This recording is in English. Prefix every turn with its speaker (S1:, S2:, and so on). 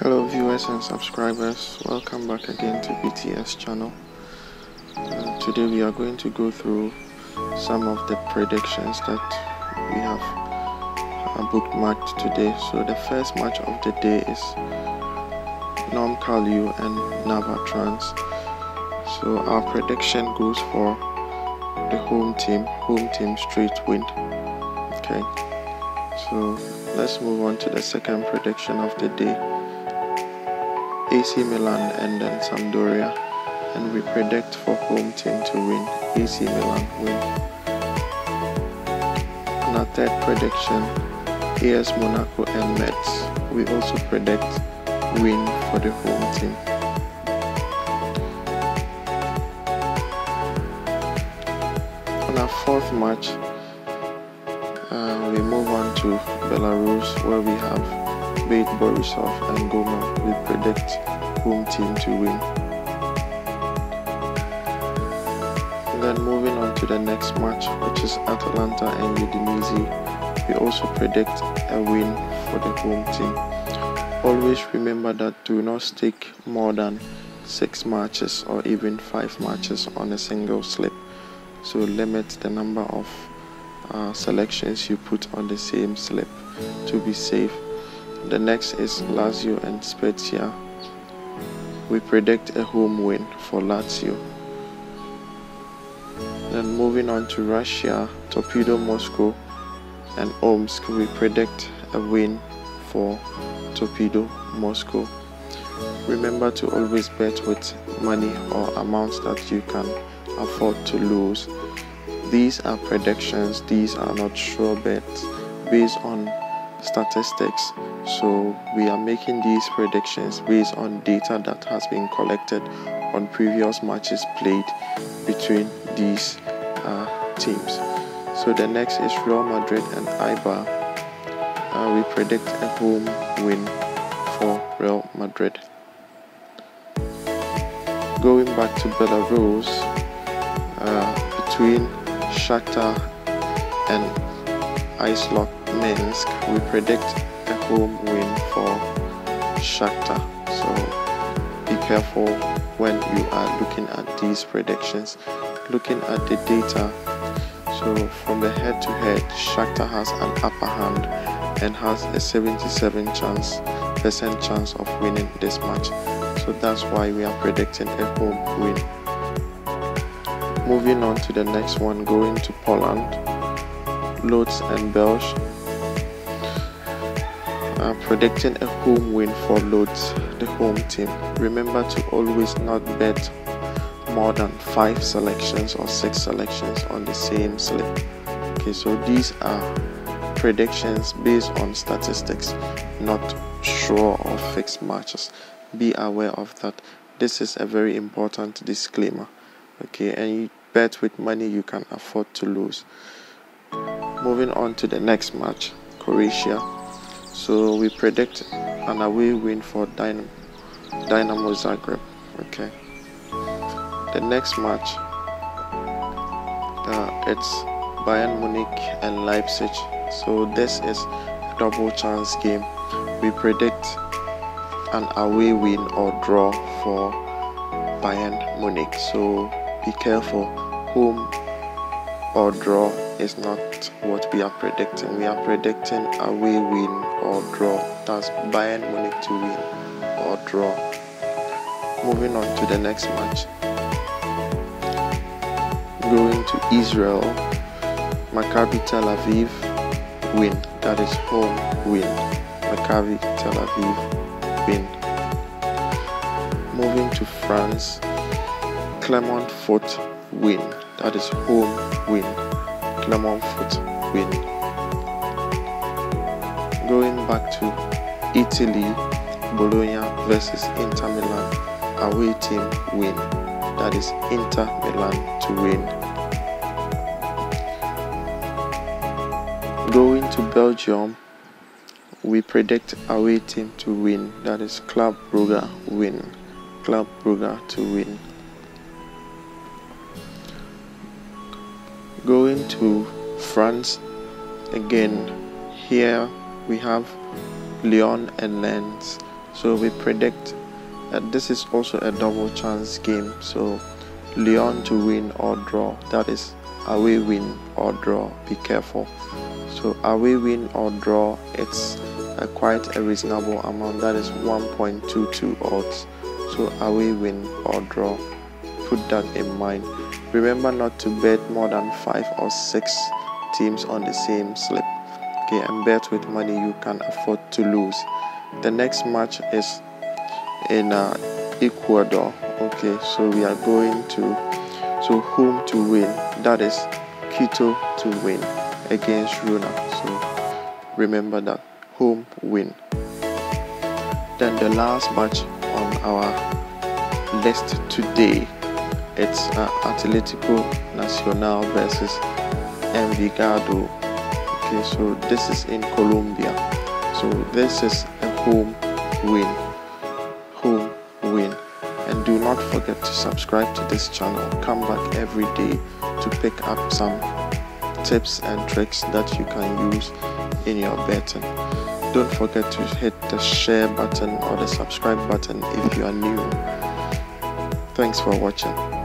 S1: Hello viewers and subscribers, welcome back again to BTS channel. Uh, today we are going to go through some of the predictions that we have uh, bookmarked today. So the first match of the day is Nom Kalu and Navatrans. So our prediction goes for the home team, home team straight win. Okay, so let's move on to the second prediction of the day. AC Milan and then Sampdoria. And we predict for home team to win. AC Milan win. On our third prediction AS Monaco and Metz. We also predict win for the home team. On our fourth match uh, we move on to Belarus where we have Bate Borisov and Goma we predict home team to win. Then moving on to the next match, which is Atalanta and Udinese, we also predict a win for the home team. Always remember that do not stick more than six matches or even five matches on a single slip. So limit the number of uh, selections you put on the same slip to be safe the next is Lazio and Spezia. We predict a home win for Lazio. Then moving on to Russia, Torpedo Moscow and Omsk, we predict a win for Torpedo Moscow. Remember to always bet with money or amounts that you can afford to lose. These are predictions, these are not sure bets based on statistics. So we are making these predictions based on data that has been collected on previous matches played between these uh, teams. So the next is Real Madrid and Eibar. Uh, we predict a home win for Real Madrid. Going back to Belarus, uh, between Shakhtar and Isloch Minsk, we predict a home win for Shakhtar. So be careful when you are looking at these predictions. Looking at the data, so from the head-to-head, Shakhtar has an upper hand and has a 77 chance percent chance of winning this match. So that's why we are predicting a home win. Moving on to the next one, going to Poland. Lodz and Belge are predicting a home win for Lodz, the home team. Remember to always not bet more than 5 selections or 6 selections on the same slip. Okay, so these are predictions based on statistics, not sure or fixed matches. Be aware of that. This is a very important disclaimer. Okay, and you bet with money you can afford to lose. Moving on to the next match, Croatia. So we predict an away win for Dynamo, Dynamo Zagreb. Okay. The next match, uh, it's Bayern Munich and Leipzig. So this is a double chance game. We predict an away win or draw for Bayern Munich. So be careful. Home or draw is not what we are predicting. We are predicting away win or draw. That's Bayern Munich to win or draw. Moving on to the next match. Going to Israel, Maccabi Tel Aviv win. That is home win. Maccabi Tel Aviv win. Moving to France, Clermont Foot win. That is home win. Clermont Foot win. Going back to Italy, Bologna versus Inter Milan. Away team win. That is Inter Milan to win. Going to Belgium, we predict away team to win. That is Club Brugge win. Club Brugge to win. Going to France again. Here we have Lyon and Lens. So we predict that this is also a double chance game. So Lyon to win or draw. That is away win or draw. Be careful. So away win or draw, it's a quite a reasonable amount. That is 1.22 odds. So away win or draw. Put that in mind. Remember not to bet more than five or six teams on the same slip. Okay, and bet with money you can afford to lose. The next match is in uh, Ecuador. Okay, so we are going to so home to win. That is Quito to win against Runa. So remember that home win. Then the last match on our list today it's uh, Atletico Nacional versus Envigado. Okay, so this is in Colombia. So this is a home win. Home win. And do not forget to subscribe to this channel. Come back every day to pick up some tips and tricks that you can use in your betting. Don't forget to hit the share button or the subscribe button if you are new. Thanks for watching.